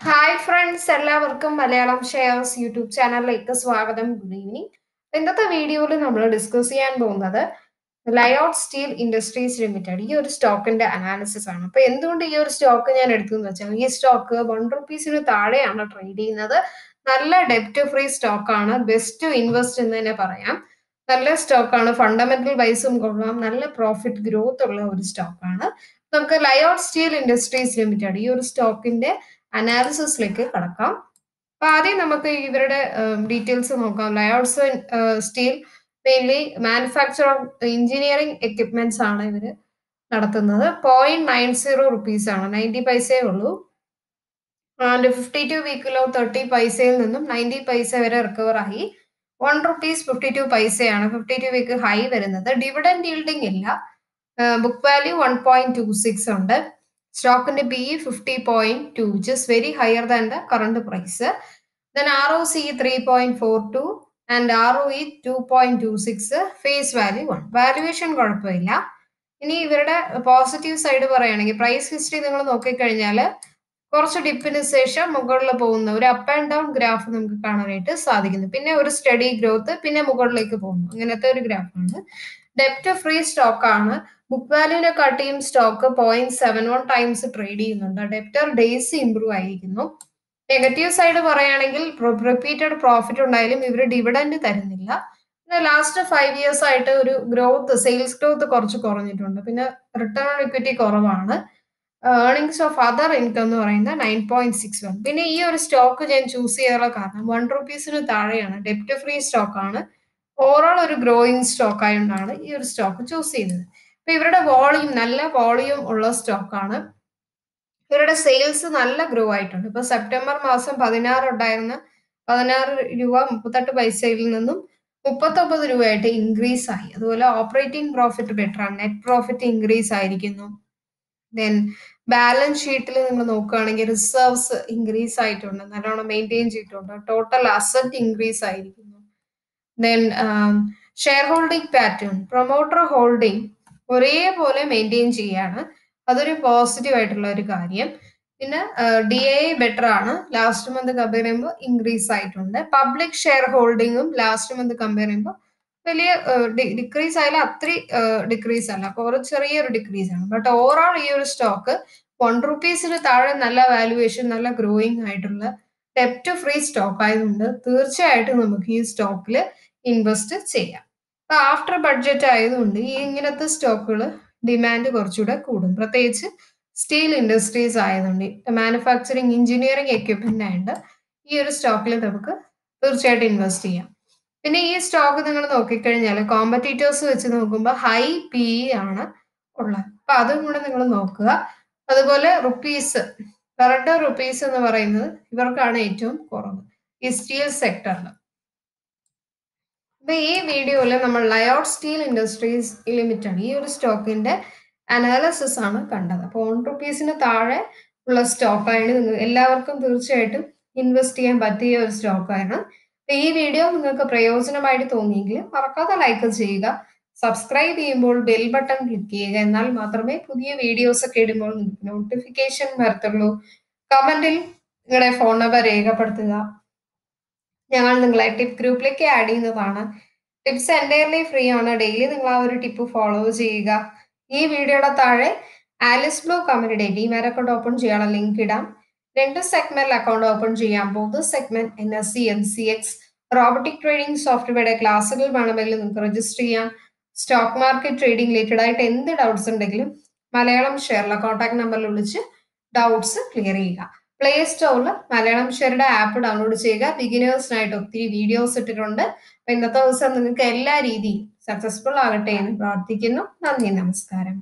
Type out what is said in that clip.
Hi friends എല്ലാവർക്കും Malayalam shares YouTube ചാനലിലേക്ക് സ്വാഗതം. ഗുഡ് ഈവനിങ് ഇന്നത്തെ വീഡിയോയിൽ നമ്മൾ ഡിസ്കസ് ചെയ്യാൻ പോകുന്നത് ലയോട്ട് സ്റ്റീൽ ഇൻഡസ്ട്രീസ് ലിമിറ്റഡ് ഈ ഒരു സ്റ്റോക്കിന്റെ അനാലിസിസ് ആണ്. അപ്പൊ എന്തുകൊണ്ട് ഈ ഒരു സ്റ്റോക്ക് ഞാൻ എടുത്തു എന്ന് വെച്ചാൽ ഈ സ്റ്റോക്ക് വൺ റുപ്പീസിന് താഴെയാണ് ട്രേഡ് ചെയ്യുന്നത്. നല്ല ഡെപ്റ്റ് ഫ്രീ സ്റ്റോക്കാണ് ബെസ്റ്റ് ഇൻവെസ്റ്റ് എന്ന് തന്നെ പറയാം. നല്ല സ്റ്റോക്കാണ് ഫണ്ടമെന്റൽ വൈസും കൊള്ളാം. നല്ല പ്രോഫിറ്റ് ഗ്രോത്ത് ഉള്ള ഒരു സ്റ്റോക്കാണ് നമുക്ക് ലയോട്ട് സ്റ്റീൽ ഇൻഡസ്ട്രീസ് ലിമിറ്റഡ് ഈ ഒരു സ്റ്റോക്കിന്റെ അനാലിസിസിലേക്ക് കടക്കാം. അപ്പൊ ആദ്യം നമുക്ക് ഇവരുടെ ഡീറ്റെയിൽസ് നോക്കാം. Lloyds steel mainly manufacture of engineering equipments ആണ് ഇവർ നടത്തുന്നത്. പോയിന്റ് നയൻ സീറോ റുപ്പീസ് ആണ്. നയന്റി പൈസയേ ഉള്ളൂ. ആൻഡ് ഫിഫ്റ്റി ടു വീക്കിലോ തേർട്ടി പൈസയിൽ നിന്നും നയന്റി പൈസ വരെ റിക്കവർ ആയി. വൺ റുപ്പീസ് ഫിഫ്റ്റി ടു പൈസയാണ് ഫിഫ്റ്റി ടു വീക്ക് ഹൈ വരുന്നത്. ഡിവിഡൻഡ് ഈൽഡിംഗ് ഇല്ല. Book value one point two six ഉണ്ട്. സ്റ്റോക്കിന്റെ B fifty point two which is very higher than the current price then R O C three point four two and R O E two point two six face value one valuation കുഴപ്പമില്ല. ഇനി ഇവരുടെ positive side പറയുകയാണെങ്കിൽ price history നിങ്ങൾ നോക്കിക്കഴിഞ്ഞാൽ കുറച്ച് ഡിപ്പിന് ശേഷം മുകളിൽ പോകുന്ന ഒരു അപ്പ് ആൻഡ് ഡൗൺ ഗ്രാഫ് നമുക്ക് കാണാനായിട്ട് സാധിക്കുന്നു. പിന്നെ ഒരു സ്റ്റഡി ഗ്രോത്ത് പിന്നെ മുകളിലേക്ക് പോകുന്നു. അങ്ങനത്തെ ഒരു ഗ്രാഫാണ് ഡെപ്റ്റ് ഫ്രീ സ്റ്റോക്ക് ആണ്. ബുക്ക് കാട്ടിയും stock point seven one times trade ചെയ്യുന്നുണ്ട്. ഡെപ്റ്റർ ഡേയ്സ് ഇംപ്രൂവ് ആയിരിക്കുന്നു. നെഗറ്റീവ് സൈഡ് പറയുകയാണെങ്കിൽ റിപ്പീറ്റഡ് പ്രോഫിറ്റ് ഉണ്ടായാലും ഇവർ ഡിവിഡൻഡ് തരുന്നില്ല. പിന്നെ ലാസ്റ്റ് ഫൈവ് ഇയേഴ്സ് ആയിട്ട് ഒരു ഗ്രോത്ത് സെയിൽസ് ഗ്രോത്ത് കുറച്ച് കുറഞ്ഞിട്ടുണ്ട്. പിന്നെ റിട്ടേൺ ഓൺ ഇക്വിറ്റി കുറവാണ്. ഏർണിങ്സ് ഓഫ് അതർ ഇൻകം എന്ന് പറയുന്നത് നയൻ പോയിന്റ് സിക്സ് വൺ പിന്നെ ഈ ഒരു സ്റ്റോക്ക് ഞാൻ ചൂസ് ചെയ്യാനുള്ള കാരണം വൺ റുപ്പീസിന് താഴെയാണ്. ഡെപ്റ്റ് ഫ്രീ സ്റ്റോക്ക് ആണ്. ഓവറോൾ ഒരു ഗ്രോയിങ് സ്റ്റോക്ക് ആയതുകൊണ്ടാണ് ഈ ഒരു സ്റ്റോക്ക് ചൂസ് ചെയ്യുന്നത്. അപ്പൊ ഇവരുടെ വോളിയം നല്ല വോളിയം ഉള്ള സ്റ്റോക്കാണ് ഇവരുടെ സെയിൽസ് നല്ല ഗ്രോ ആയിട്ടുണ്ട്. ഇപ്പൊ സെപ്റ്റംബർ മാസം പതിനാറ് ഉണ്ടായിരുന്ന പതിനാറ് രൂപ മുപ്പത്തെട്ട് പൈസയിൽ നിന്നും മുപ്പത്തൊമ്പത് രൂപയായിട്ട് ഇൻക്രീസ് ആയി. അതുപോലെ ഓപ്പറേറ്റിംഗ് പ്രോഫിറ്റ് ബെറ്റർ ആണ്. നെറ്റ് പ്രോഫിറ്റ് ഇൻക്രീസ് ആയിരിക്കുന്നു. ദെൻ ബാലൻസ് ഷീറ്റിൽ നിങ്ങൾ നോക്കുകയാണെങ്കിൽ റിസർവ്സ് ഇൻക്രീസ് ആയിട്ടുണ്ട്. നല്ലോണം മെയിന്റെയിൻ ചെയ്തിട്ടുണ്ട്. ടോട്ടൽ അസറ്റ് ഇൻക്രീസ് ആയിരിക്കുന്നു. Then um, shareholding pattern promoter holding ഒരേപോലെ മെയിന്റെയിൻ ചെയ്യാണ്. അതൊരു പോസിറ്റീവ് ആയിട്ടുള്ള ഒരു കാര്യം. പിന്നെ ഡി എ ബെറ്റർ ആണ്. ലാസ്റ്റ് മന്ത് കമ്പയർ ചെയ്യുമ്പോൾ ഇൻക്രീസ് ആയിട്ടുണ്ട്. പബ്ലിക് ഷെയർ ഹോൾഡിങ്ങും ലാസ്റ്റ് മന്ത് കമ്പയർ ചെയ്യുമ്പോൾ വലിയ ഡിക്രീസ് ആയാലും അത്രയും ഡിക്രീസ് അല്ല. കുറച്ച് ചെറിയൊരു ഡിക്രീസ് ആണ്. ബട്ട് ഓവറോൾ ഈ ഒരു സ്റ്റോക്ക് വൺ റുപ്പീസിന് താഴെ നല്ല വാല്യുവേഷൻ നല്ല ഗ്രോയിങ് ആയിട്ടുള്ള ഡെപ്റ്റ് ഫ്രീ സ്റ്റോക്ക് ആയതുകൊണ്ട് തീർച്ചയായിട്ടും നമുക്ക് ഈ സ്റ്റോക്കിൽ ഇൻവെസ്റ്റ് ചെയ്യാം. അപ്പൊ ആഫ്റ്റർ ബഡ്ജറ്റ് ആയതുകൊണ്ട് ഈ ഇങ്ങനത്തെ സ്റ്റോക്കുകൾ ഡിമാൻഡ് കുറച്ചുകൂടെ കൂടും. പ്രത്യേകിച്ച് സ്റ്റീൽ ഇൻഡസ്ട്രീസ് ആയതുകൊണ്ട് മാനുഫാക്ചറിങ് എഞ്ചിനീയറിംഗ് എക്യുപ്മെന്റ് ആയതുകൊണ്ട് ഈ ഒരു സ്റ്റോക്കിൽ നമുക്ക് തീർച്ചയായിട്ടും ഇൻവെസ്റ്റ് ചെയ്യാം. പിന്നെ ഈ സ്റ്റോക്ക് നിങ്ങൾ നോക്കിക്കഴിഞ്ഞാൽ കോമ്പറ്റീറ്റേഴ്സ് വെച്ച് നോക്കുമ്പോൾ ഹൈ പി ആണ് ഉള്ളത്. അപ്പൊ അതും കൂടെ നിങ്ങൾ നോക്കുക. അതുപോലെ റുപ്പീസ് പെർ റുപ്പീസ് എന്ന് പറയുന്നത് ഇവർക്കാണ് ഏറ്റവും കുറവ്. ഈ സ്റ്റീൽ സെക്ടറിൽ അപ്പൊ ഈ വീഡിയോയിൽ നമ്മൾ ലയോട്ട് സ്റ്റീൽ ഇൻഡസ്ട്രീസ് ലിമിറ്റഡ് ഈ ഒരു സ്റ്റോക്കിന്റെ അനാലിസിസ് ആണ് കണ്ടത്. അപ്പോൾ വൺ റുപ്പീസിന് താഴെ ഉള്ള സ്റ്റോക്കാണ് എല്ലാവർക്കും തീർച്ചയായിട്ടും ഇൻവെസ്റ്റ് ചെയ്യാൻ പറ്റിയ ഒരു സ്റ്റോക്കാണ് ഈ വീഡിയോ നിങ്ങൾക്ക് പ്രയോജനമായിട്ട് തോന്നിയെങ്കിൽ മറക്കാതെ ലൈക്ക് ചെയ്യുക. സബ്സ്ക്രൈബ് ചെയ്യുമ്പോൾ ബെൽ ബട്ടൺ ക്ലിക്ക് ചെയ്യുക. എന്നാൽ മാത്രമേ പുതിയ വീഡിയോസ് ഒക്കെ ഇടുമ്പോൾ നോട്ടിഫിക്കേഷൻ വരത്തുള്ളൂ. കമന്റിൽ നിങ്ങളുടെ ഫോൺ നമ്പർ രേഖപ്പെടുത്തുക. ഞങ്ങൾ നിങ്ങളെ ടിപ്പ് ഗ്രൂപ്പിലേക്ക് ആഡ് ചെയ്യുന്നതാണ്. ടിപ്സ് എന്റയർലി ഫ്രീ ആണ്. ഡെയിലി നിങ്ങൾ ആ ഒരു ടിപ്പ് ഫോളോ ചെയ്യുക. ഈ വീഡിയോയുടെ താഴെ ആലിസ് ബ്ലൂ കമ്പനിയുടെ ഡിമാർ അക്കൗണ്ട് ഓപ്പൺ ചെയ്യാനുള്ള ലിങ്ക് ഇടാം. രണ്ട് സെഗ്മെന്റിൽ അക്കൗണ്ട് ഓപ്പൺ ചെയ്യാം. Both segment N S C N C X robotic trading സോഫ്റ്റ്വെയറുടെ ക്ലാസ്സുകൾ വേണമെങ്കിൽ നിങ്ങൾക്ക് രജിസ്റ്റർ ചെയ്യാം. സ്റ്റോക്ക് മാർക്കറ്റ് ട്രേഡിംഗ് റിലേറ്റഡ് ആയിട്ട് എന്ത് ഡൗട്ട്സ് ഉണ്ടെങ്കിലും മലയാളം ഷെയറിലെ കോൺടാക്ട് നമ്പറിൽ വിളിച്ച് ഡൗട്ട്സ് ക്ലിയർ ചെയ്യുക. പ്ലേ സ്റ്റോറിൽ മലയാളം ഷെയറുടെ ആപ്പ് ഡൗൺലോഡ് ചെയ്യുക. ബിഗിനേഴ്സിനായിട്ട് ഒത്തിരി വീഡിയോസ് ഇട്ടിട്ടുണ്ട്. അപ്പൊ ഇന്നത്തെ ദിവസം നിങ്ങൾക്ക് എല്ലാ രീതിയിലും സക്സസ്ഫുൾ ആകട്ടെ എന്ന് പ്രാർത്ഥിക്കുന്നു. നന്ദി നമസ്കാരം.